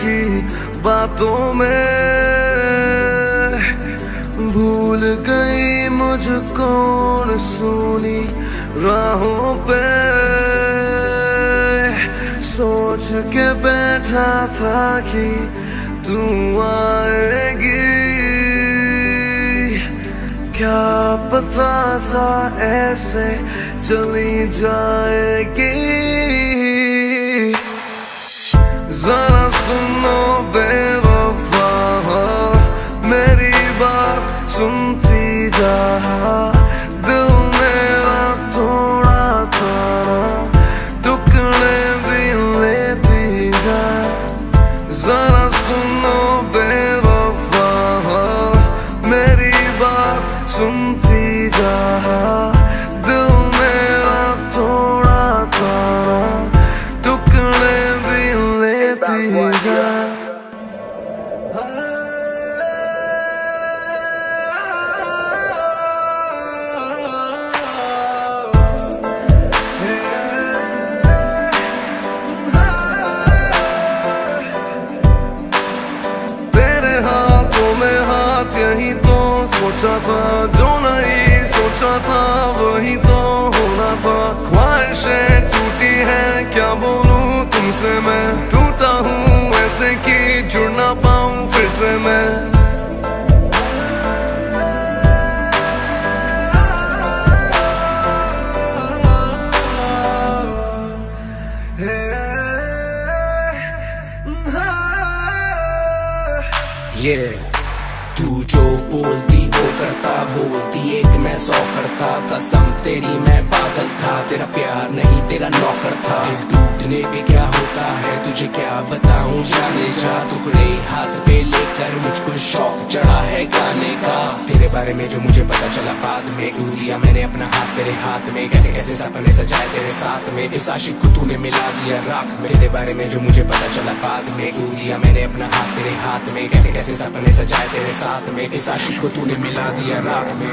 की बातों में। भूल गई मुझको सुनी राहों पे। सोच के बैठा था कि तू आएगी। क्या पता था ऐसे चली जाएगी। जरा सुनो बेवफा सोचा था जो नहीं सोचा था वही तो होना था ख्वाहिशें टूटी है, क्या बोलूँ तुमसे मैं? टूटा हूँ, ऐसे कि जुड़ ना पाऊँ फिर से मैं. ये तू जो बोलती सौ करता कसम तेरी मैं पागल था। तेरा प्यार नहीं, तेरा नौकर था। दिल टूटने पे क्या होता है तुझे क्या बताऊँ? जाने जा, टुकड़े हाथ पे लेकर मुझको शौक चढ़ा है गाने का। तेरे बारे में जो मुझे पता चला बाद में, क्यों दिया मैंने अपना हाथ तेरे हाथ में? कैसे कैसे सपने सजाए तेरे साथ में? इस आशिक को तूने मिला दिया राख में। तेरे बारे में जो मुझे पता चला बाद में, क्यों दिया मैंने अपना हाथ तेरे हाथ में? कैसे कैसे सपने सजाए तेरे साथ में? इस आशिक को तूने मिला दिया राख में।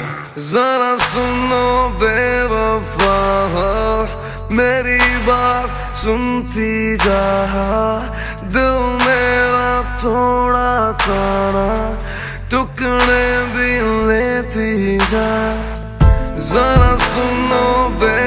जरा सुनो बेवफा मेरी बात सुनती जा। दिल मेरा थोड़ा थोड़ा टुकड़े भी लेती जा। जरा सुनो बेवफा